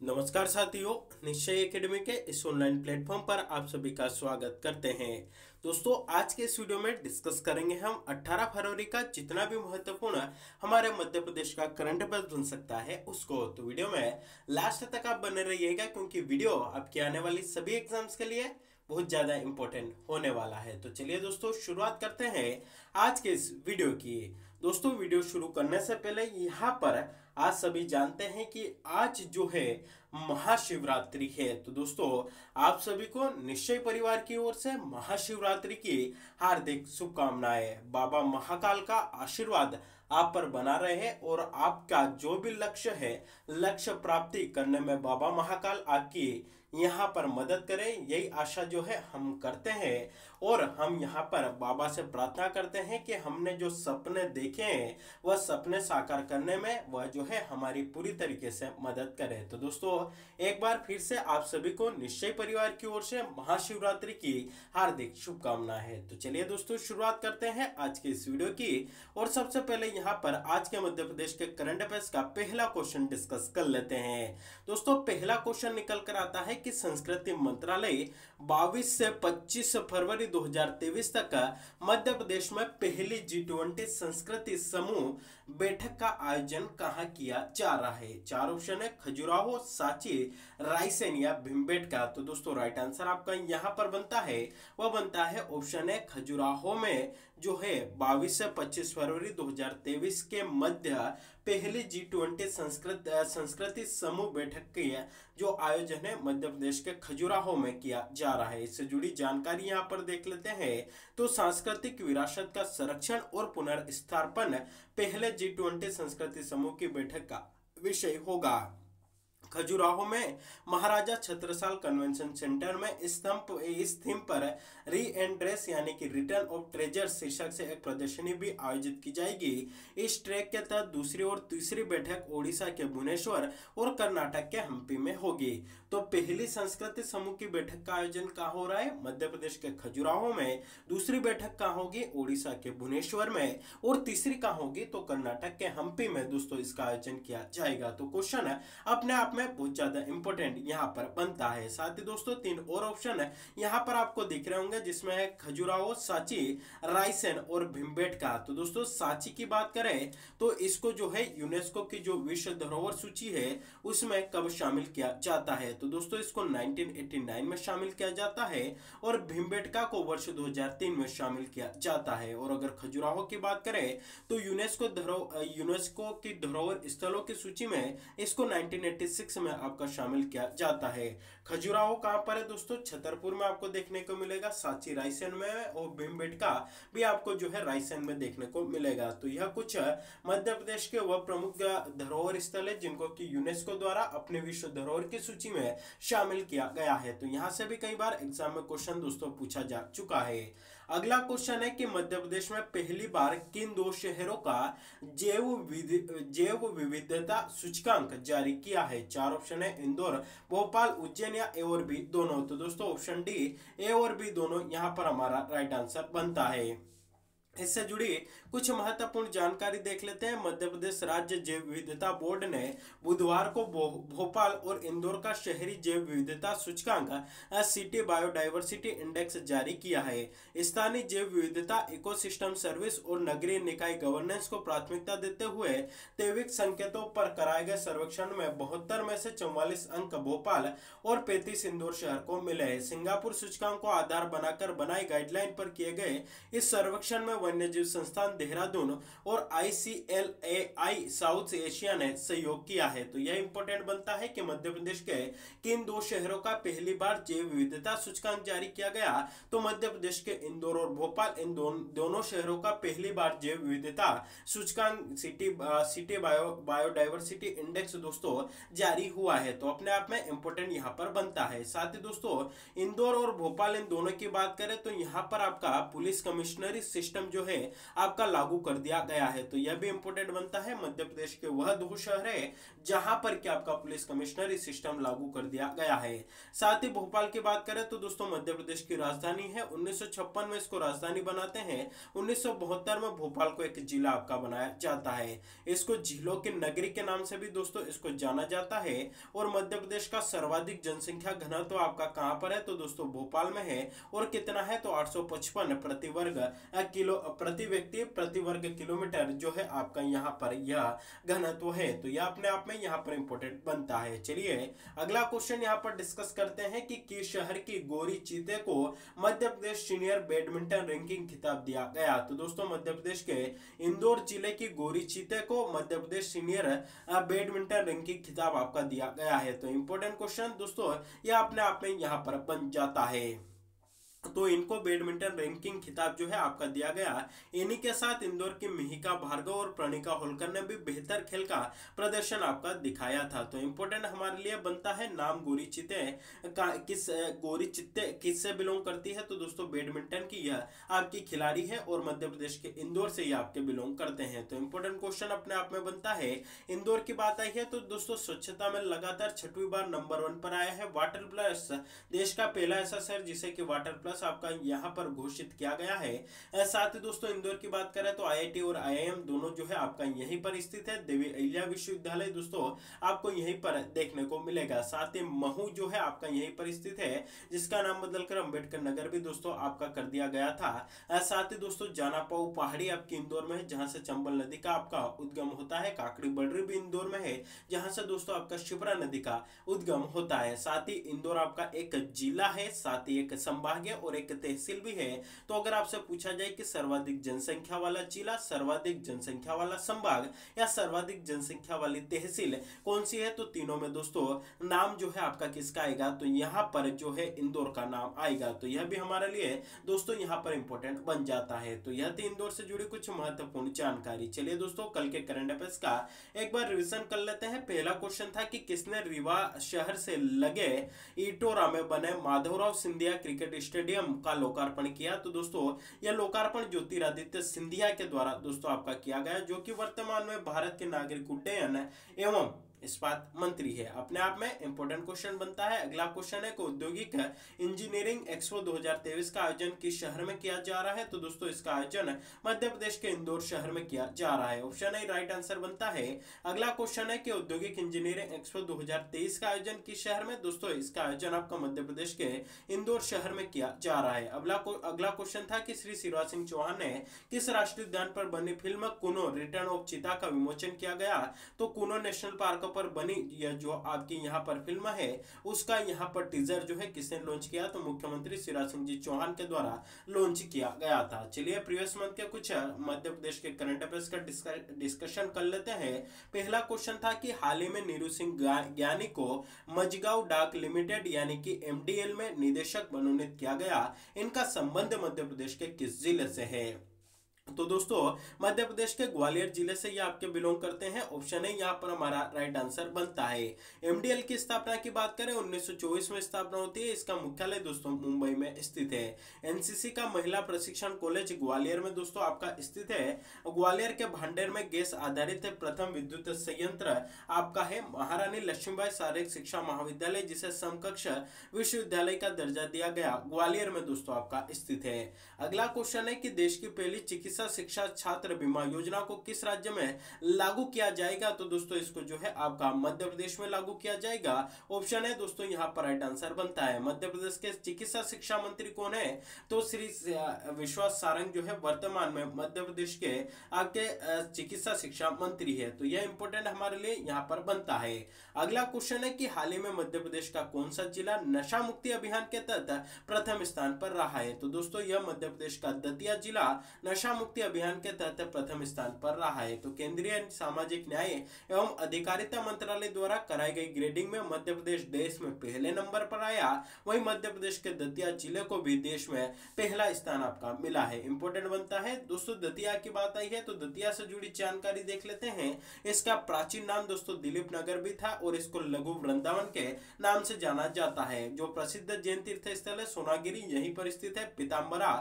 नमस्कार साथियों, निश्चय एकेडमी के इस ऑनलाइन प्लेटफॉर्म पर आप सभी का स्वागत करते हैं। दोस्तों, आज के इस वीडियो में डिस्कस करेंगे हम 18 फरवरी का जितना भी महत्वपूर्ण हमारे मध्य प्रदेश का करंट अफेयर बन सकता है, उसको तो वीडियो में लास्ट तक आप बने रहिएगा, क्योंकि वीडियो आपके आने वाली सभी एग्ज़ाम्स के लिए बहुत ज़्यादा इंपॉर्टेंट होने वाला है। तो चलिए दोस्तों, शुरुआत करते हैं आज के इस वीडियो की। दोस्तों, वीडियो शुरू करने से पहले यहाँ पर आज सभी जानते हैं कि आज जो है महाशिवरात्रि है। तो दोस्तों, आप सभी को निश्चय परिवार की ओर से महाशिवरात्रि की हार्दिक शुभकामनाएँ। बाबा महाकाल का आशीर्वाद आप पर बना रहे और आपका जो भी लक्ष्य है, लक्ष्य प्राप्ति करने में बाबा महाकाल आपकी यहाँ पर मदद करें। यही आशा जो है, हम करते हैं और हम यहाँ पर बाबा से प्रार्थना करते हैं कि हमने जो सपने देखे हैं, वह सपने साकार करने में वह जो है हमारी पूरी तरीके से मदद करे। तो दोस्तों, एक बार फिर से आप सभी को निश्चय परिवार की ओर से महाशिवरात्रि की हार्दिक शुभकामना है। तो चलिए दोस्तों, शुरुआत करते हैं आज के इस वीडियो की। और सबसे पहले यहाँ पर आज के मध्य प्रदेश के करंट अफेयर्स का पहला क्वेश्चन डिस्कस कर लेते हैं। दोस्तों, पहला क्वेश्चन निकल कर आता है कि संस्कृति मंत्रालय 22 से 25 फरवरी 2023 तक मध्य प्रदेश में पहली जी ट्वेंटी संस्कृति समूह बैठक का आयोजन कहाँ किया जा रहा है? चार ऑप्शन है, खजुराहो साची रायसेन या भिम्बेटका। तो दोस्तों राइट आंसर आपका यहाँ पर बनता है। वह बनता है ऑप्शन है खजुराहो में, जो है 22 से 25 फरवरी 2023 के मध्य पहली जी ट्वेंटी संस्कृत संस्कृति समूह बैठक की, जो आयोजन है, मध्य प्रदेश के खजुराहो में किया जा रहा है। इससे जुड़ी जानकारी यहाँ पर देख लेते हैं। तो सांस्कृतिक विरासत का संरक्षण और पुनर्स्थापन, पहले जी ट्वेंटी संस्कृति समूह की बैठक का विषय होगा। खजुराहो में महाराजा छत्रसाल कन्वेंशन सेंटर में इस इस थीम पर री एंड्रेस यानी कि रिटर्न ऑफ़ ट्रेजर शीर्षक से एक प्रदर्शनी भी आयोजित की जाएगी। इस ट्रैक के तहत दूसरी और तीसरी बैठक ओडिशा के भुवनेश्वर और कर्नाटक के हम्पी में होगी। तो पहली संस्कृति समूह की बैठक का आयोजन कहाँ हो रहा है? मध्य प्रदेश के खजुराहो में। दूसरी बैठक कहाँ होगी? ओडिशा के भुवनेश्वर में। और तीसरी कहा होगी? तो कर्नाटक के हम्पी में। दोस्तों, इसका आयोजन किया जाएगा। तो क्वेश्चन अपने आप में बहुत ज़्यादा इंपॉर्टेंट यहाँ पर बनता है। साथ ही दोस्तों, तीन और ऑप्शन है यहाँ पर आपको दिख रहे होंगे, जिसमें है खजुराहो, साची, रायसेन और भिम्बेट का। तो दोस्तों, साची की बात करें तो इसको जो है यूनेस्को की जो विश्व धरोहर सूची है, उसमें कब शामिल किया जाता है? तो दोस्तों, इसको 1989 में शामिल किया जाता है और भीमबेटका को वर्ष 2003 में शामिल किया जाता है। और अगर खजुराहो की बात करें तो यूनेस्को यूनेस्को की धरोहर स्थलों की सूची में इसको 1986 में आपका शामिल किया जाता है। खजुराहो कहाँ पर है दोस्तों? छतरपुर में आपको देखने को मिलेगा। साची रायसेन में और भीमबेटका भी आपको जो है रायसेन में देखने को मिलेगा। तो यह कुछ मध्य प्रदेश के वह प्रमुख धरोहर स्थल है जिनको की यूनेस्को द्वारा अपने विश्व धरोहर की सूची में शामिल किया गया है। तो यहाँ से भी कई बार एग्ज़ाम में क्वेश्चन दोस्तों पूछा जा चुका है। अगला क्वेश्चन है कि मध्य प्रदेश में पहली बार किन दो शहरों का जैव जैव विविधता सूचकांक जारी किया है? चार ऑप्शन है, इंदौर, भोपाल, उज्जैन या ए और बी दोनों। तो दोस्तों ऑप्शन डी ए और बी दोनों यहाँ पर हमारा राइट आंसर बनता है। इससे जुड़ी कुछ महत्वपूर्ण जानकारी देख लेते हैं। मध्य प्रदेश राज्य जैव विविधता बोर्ड ने बुधवार को भोपाल और इंदौर का शहरी जैव विविधता सूचकांक सिटी बायोडाइवर्सिटी इंडेक्स जारी किया है। स्थानीय जैव विविधता इकोसिस्टम सर्विस और नगरीय निकाय गवर्नेंस को प्राथमिकता देते हुए तेविक संकेतों पर कराए गए सर्वेक्षण में बहत्तर में से चौवालीस अंक भोपाल और पैंतीस इंदौर शहर को मिले सिंगापुर सूचकांक को आधार बनाकर बनाई गाइडलाइन पर किए गए इस सर्वेक्षण में वन्यजीव संस्थान देहरादून और आईसीएलएआई साउथ एशिया ने सहयोग किया है। तो यह इंपॉर्टेंट बनता है कि मध्य प्रदेश के किन दो शहरों का पहली बार जैव विविधता सूचकांक जारी किया गया तो मध्य प्रदेश के इंदौर और भोपाल, इन दोनों शहरों का पहली बार जैव विविधता सूचकांक city city bio, biodiversity index दोस्तों जारी हुआ है। तो अपने आप में इंपॉर्टेंट यहाँ पर बनता है। साथ ही दोस्तों, इंदौर और भोपाल इन दोनों की बात करें तो यहाँ पर आपका पुलिस कमिश्नरी सिस्टम जो है आपका लागू कर दिया गया है। तो यह भी इंपोर्टेंट बनता है, मध्य प्रदेश के वह दो शहर है जहाँ पर क्या आपका पुलिस कमिश्नरी सिस्टम लागू कर दिया गया है। साथ ही भोपाल की बात करें तो दोस्तों मध्य प्रदेश की राजधानी है, उन्नीस में इसको राजधानी बनाते हैं, उन्नीस में भोपाल को एक जिला आपका बनाया जाता है। इसको झीलों की नगरी के नाम से भी दोस्तों इसको जाना जाता है और मध्य प्रदेश का सर्वाधिक जनसंख्या घनत्व तो आपका कहाँ पर है? तो दोस्तों भोपाल में है और कितना है? तो आठ सौ पचपन प्रति वर्ग किलो प्रति व्यक्ति प्रति वर्ग किलोमीटर जो है आपका यहाँ पर यह घनत्व है। तो यह अपने आप में यहाँ पर इंपोर्टेंट बनता है। चलिए, अगला क्वेश्चन यहाँ पर डिस्कस करते हैं कि किस शहर की गोरी चीते को Madhya Pradesh senior badminton ranking खिताब दिया गया। तो दोस्तों मध्य प्रदेश के इंदौर ज़िले की गोरी चीते को Madhya Pradesh senior badminton ranking खिताब आपका दिया गया है। तो इंपोर्टेंट क्वेश्चन दोस्तों, यह अपने आप में यहाँ पर बन जाता है। तो इनको बैडमिंटन रैंकिंग खिताब जो है आपका दिया गया। इन्हीं के साथ इंदौर की मिहिका भार्गव और प्रणिका होलकर ने भी बेहतर खेल का प्रदर्शन आपका दिखाया था। तो इम्पोर्टेंट हमारे लिए बनता है नाम गोरी चित्ते। का, किस, गोरी चित्ते किससे बिलोंग करती है? तो दोस्तों, बैडमिंटन की यह आपकी खिलाड़ी है और मध्य प्रदेश के इंदौर से ही आपके बिलोंग करते हैं। तो इम्पोर्टेंट क्वेश्चन अपने आप में बनता है, इंदौर की बात आई है तो दोस्तों, स्वच्छता में लगातार छठवीं बार नंबर वन पर आया है। वाटर प्लस देश का पहला ऐसा शहर जिसे की वाटर प्लस प्लस आपका यहाँ पर घोषित किया गया है। साथ ही दोस्तों, इंदौर की बात करें तो आईआईटी और आईआईएम दोनों जो है आपका यहीं पर स्थित है, देवी अहिल्या विश्वविद्यालय। दोस्तों, आपको यहीं पर देखने को मिलेगा। साथ ही महू जो है आपका यहीं पर स्थित है, जिसका नाम बदलकर अंबेडकर नगर भी दोस्तों आपका कर दिया गया था। साथ ही दोस्तों जानापाऊ पहाड़ी आपकी इंदौर में है, जहाँ से चंबल नदी का आपका उद्गम होता है। काकड़ी बडरी भी इंदौर में है, जहाँ से दोस्तों आपका शिप्रा नदी का उद्गम होता है। साथ ही इंदौर आपका एक जिला है, साथ ही एक संभाग है और एक तहसील भी है तो अगर आपसे पूछा जाए कि सर्वाधिक जनसंख्या वाला जिला, सर्वाधिक जनसंख्या वाला संभाग या सर्वाधिक जनसंख्या वाली तहसील कौन सी है तो तीनों में दोस्तों, नाम जो है आपका किसका आएगा? तो यहाँ पर जो है इंदौर का नाम आएगा। तो यह भी हमारे लिए दोस्तों यहाँ पर इंपोर्टेंट बन जाता है। तो यह थी इंदौर से जुड़ी कुछ महत्वपूर्ण जानकारी। चलिए दोस्तों, कल के करंट अफेयर्स का एक बार रिविजन कर लेते हैं। पहला क्वेश्चन था कि किसने रीवा शहर से लगे ईटोरा में बने Madhavrao Scindia cricket stadium stadium का लोकार्पण किया। तो दोस्तों, यह लोकार्पण ज्योतिरादित्य सिंधिया के द्वारा दोस्तों आपका किया गया, जो कि वर्तमान में भारत के नागरिक उड्डयन एवं इस्पात मंत्री है। अपने आप में इंपोर्टेंट क्वेश्चन बनता है। अगला क्वेश्चन है औद्योगिक इंजीनियरिंग एक्सपो 2023 का आयोजन किस शहर में किया जा रहा है? तो दोस्तों, इसका आयोजन मध्य प्रदेश के इंदौर शहर में किया जा रहा है। ऑप्शन ए राइट आंसर बनता है। अगला क्वेश्चन है कि औद्योगिक इंजीनियरिंग एक्सपो 2023 का आयोजन किस शहर में? दोस्तों, इसका आयोजन आपका मध्य प्रदेश के इंदौर शहर में किया जा रहा है। अगला अगला क्वेश्चन था कि श्री शिवराज सिंह चौहान ने किस राष्ट्रीय उद्यान पर बनी फ़िल्म कुनो, रिटर्न ऑफ़ चिता का विमोचन किया गया? तो कुनो नेशनल पार्क पर बनी यह जो आपकी यहाँ पर फ़िल्म है, उसका यहाँ पर टीजर जो है किसने लॉन्च किया? तो मुख्यमंत्री शिवराज सिंह जी चौहान के द्वारा लॉन्च किया गया था। चलिए प्रीवियस मंथ के कुछ मध्य प्रदेश के करंट अफेयर्स का डिस्कशन कर लेते हैं। पहला क्वेश्चन था कि हाल ही में नीरू सिंह ज्ञानी को मजगांव डाक लिमिटेड यानी कि एमडीएल में निदेशक मनोनीत किया गया। इनका संबंध मध्य प्रदेश के किस ज़िले से है? तो दोस्तों, मध्य प्रदेश के ग्वालियर ज़िले से ये आपके बिलोंग करते हैं। ऑप्शन है, यहाँ पर हमारा राइट आंसर बनता है। एमडीएल की स्थापना की बात करें 1924 में स्थापना होती है। इसका मुख्यालय दोस्तों मुंबई में स्थित है। एनसीसी का महिला प्रशिक्षण कॉलेज ग्वालियर में दोस्तों आपका स्थित है। ग्वालियर के भांडेर में गैस आधारित प्रथम विद्युत संयंत्र आपका है। महारानी लक्ष्मीबाई शारीरिक शिक्षा महाविद्यालय, जिसे समकक्ष विश्वविद्यालय का दर्जा दिया गया। ग्वालियर में दोस्तों आपका स्थित है। अगला क्वेश्चन है कि देश की पहली चिकित्सा चिकित्सा शिक्षा छात्र बीमा योजना को किस राज्य में लागू किया जाएगा? तो दोस्तों, इसको जो है आपका मध्य प्रदेश में लागू किया जाएगा। ऑप्शन है दोस्तों, यहाँ पर राइट आंसर बनता है। मध्य प्रदेश के चिकित्सा शिक्षा मंत्री कौन है? तो श्री विश्वास सारंग जो है वर्तमान में मध्य प्रदेश के आपके चिकित्सा शिक्षा मंत्री है। तो यह इंपोर्टेंट हमारे लिए यहाँ पर बनता है। अगला क्वेश्चन है कि हाल ही में मध्य प्रदेश का कौन सा जिला नशा मुक्ति अभियान के तहत प्रथम स्थान पर रहा है? तो दोस्तों, यह मध्य प्रदेश का दतिया जिला नशा मुक्ति मुक्ति अभियान के तहत प्रथम स्थान पर रहा है। तो केंद्रीय सामाजिक न्याय एवं अधिकारिता मंत्रालय द्वारा कराई गई ग्रेडिंग में मध्य प्रदेश देश में पहले नंबर पर आया। वही मध्य प्रदेश के दतिया ज़िले को भी देश में पहला स्थान आपका मिला है। इंपोर्टेंट बनता है। दोस्तों, दतिया की बात आई है तो दतिया से जुड़ी जानकारी देख लेते हैं। इसका प्राचीन नाम दोस्तों दिलीप नगर भी था और इसको लघु वृंदावन के नाम से जाना जाता है। जो प्रसिद्ध जैन तीर्थ स्थल है, सोनागिरी, यहीं पर स्थित है। पिताम्बरा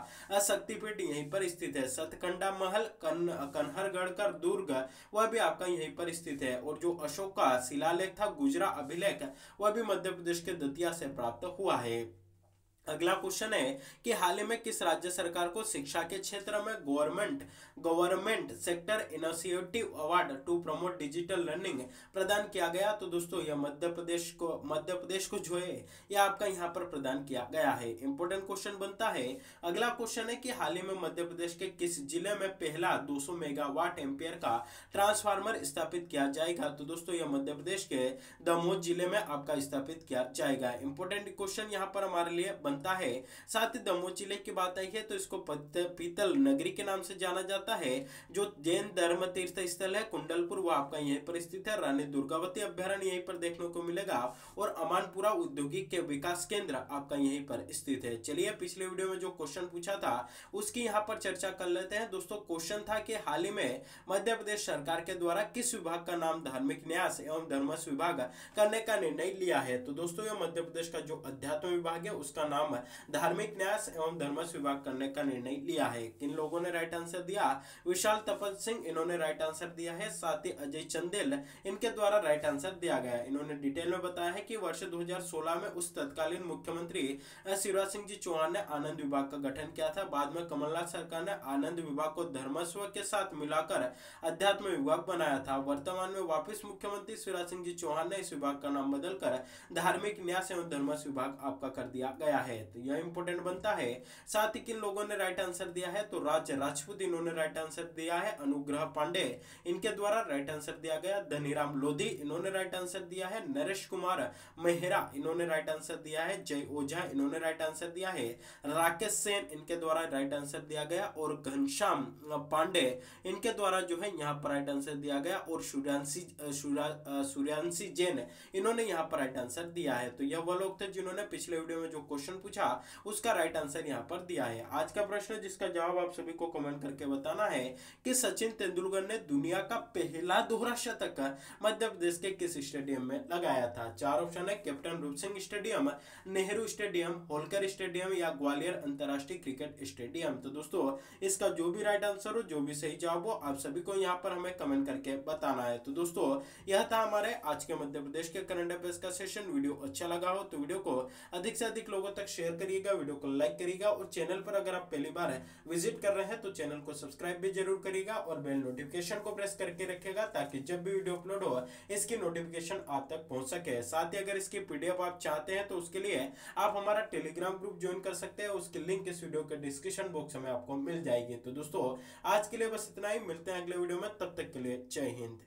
शक्तिपीठ, यहीं पर स्थित है। सतकंडा महल कन, कन्हरगढ़ का दुर्ग वह भी आपका यहीं पर स्थित है। और जो अशोक का शिलालेख था गुजरा अभिलेख वह भी मध्य प्रदेश के दतिया से प्राप्त हुआ है। अगला क्वेश्चन है कि हाल ही में किस राज्य सरकार को शिक्षा के क्षेत्र में government government sector initiative award to promote digital learning प्रदान किया गया। तो दोस्तों, यह मध्य प्रदेश को, मध्य प्रदेश को जो है, यह आपका यहाँ पर प्रदान किया गया है। इंपोर्टेंट क्वेश्चन बनता है। अगला क्वेश्चन है कि हाल ही में मध्य प्रदेश के किस ज़िले में पहला 200 मेगावाट एम्पियर का ट्रांसफार्मर स्थापित किया जाएगा? तो दोस्तों, यह मध्य प्रदेश के दमोह ज़िले में आपका स्थापित किया जाएगा। इंपोर्टेंट क्वेश्चन यहाँ पर हमारे लिए बनता है। साथ ही दमोह ज़िले की बात आई है तो इसको पीतल नगरी के नाम से जाना जाता है, जो जैन धर्म तीर्थ स्थल है, कुंडलपुर, वो आपका यहीं पर स्थित है, रानी दुर्गावती अभ्यारण्य यहीं पर देखने को मिलेगा, और अमानपुरा औद्योगिक के विकास केंद्र आपका यहीं पर स्थित है। चलिए, पिछले वीडियो में जो क्वेश्चन पूछा था, उसकी यहाँ पर चर्चा कर लेते हैं। दोस्तों क्वेश्चन था कि हाल ही में मध्य प्रदेश सरकार के द्वारा किस विभाग का नाम धार्मिक न्यास एवं धर्मस विभाग करने का निर्णय लिया है? तो दोस्तों यह मध्य प्रदेश का जो अध्यात्म विभाग है, उसका नाम धार्मिक न्यास एवं धर्मस विभाग करने का निर्णय लिया है। किन लोगों ने राइट आंसर दिया? विशाल तपत सिंह, इन्होंने राइट आंसर दिया है। साथ ही अजय चंदेल, इनके द्वारा राइट आंसर दिया गया इन्होंने डिटेल में बताया है कि वर्ष 2016 में उस तत्कालीन मुख्यमंत्री शिवराज सिंह जी चौहान ने आनंद विभाग का गठन किया था। बाद में कमलनाथ सरकार ने आनंद विभाग को धर्मस्व के साथ मिलाकर अध्यात्म विभाग बनाया था। वर्तमान में वापिस मुख्यमंत्री शिवराज सिंह जी चौहान ने इस विभाग का नाम बदलकर धार्मिक न्यास एवं धर्मस्व विभाग आपका कर दिया गया है। तो यह इंपोर्टेंट बनता है। साथ ही किन लोगों ने राइट आंसर दिया है? तो राज राजपूत इन्होंने राइट आंसर दिया है अनुग्रह पांडे। इनके द्वारा राइट आंसर दिया गया धनीराम लोधी, इन्होंने राइट आंसर दिया है नरेश कुमार मेहरा, इन्होंने राइट आंसर दिया है जय ओझा, इन्होंने राइट आंसर दिया है राकेश सेन, इनके द्वारा राइट आंसर दिया गया और घनश्याम पांडे। इनके द्वारा जो है यहाँ पर राइट आंसर दिया गया और सूर्यांशी सूर्यांशी जैन, इन्होंने यहाँ पर राइट आंसर दिया है। तो यह वह लोग थे जिन्होंने पिछले वीडियो में जो क्वेश्चन पूछा, उसका राइट आंसर यहाँ पर दिया है। आज का प्रश्न जिसका जवाब आप सभी को कमेंट करके बताना है कि सचिन तेंदुलकर ने दुनिया का पहला दोहरा शतक मध्य प्रदेश के किस स्टेडियम में लगाया था? चार ऑप्शन है, captain Roop Singh stadium, Nehru stadium, Holkar stadium या ग्वालियर अंतरराष्ट्रीय क्रिकेट स्टेडियम। तो दोस्तों, इसका जो भी राइट आंसर हो, जो भी सही जवाब हो, आप सभी को यहाँ पर हमें कमेंट करके बताना है। तो दोस्तों, यह था हमारे आज के मध्य प्रदेश के करंट अफेयर्स का सेशन वीडियो अच्छा लगा हो तो वीडियो को अधिक से अधिक लोगों तक शेयर करिएगा, वीडियो को लाइक करिएगा और चैनल पर अगर आप पहली बार विज़िट कर रहे हैं तो चैनल को सब्सक्राइब भी ज़रूर करेगा और बेल नोटिफिकेशन को प्रेस करके रखेगा ताकि जब भी वीडियो अपलोड हो, इसकी नोटिफिकेशन आप तक पहुँच सके। साथ ही अगर इसकी पीडीएफ आप चाहते हैं तो उसके लिए आप हमारा टेलीग्राम ग्रुप ज्वाइन कर सकते हैं। उसकी लिंक इस वीडियो के डिस्क्रिप्शन बॉक्स में आपको मिल जाएगी। तो दोस्तों, आज के लिए बस इतना ही। मिलते हैं अगले वीडियो में। तब तक के लिए जय हिंद।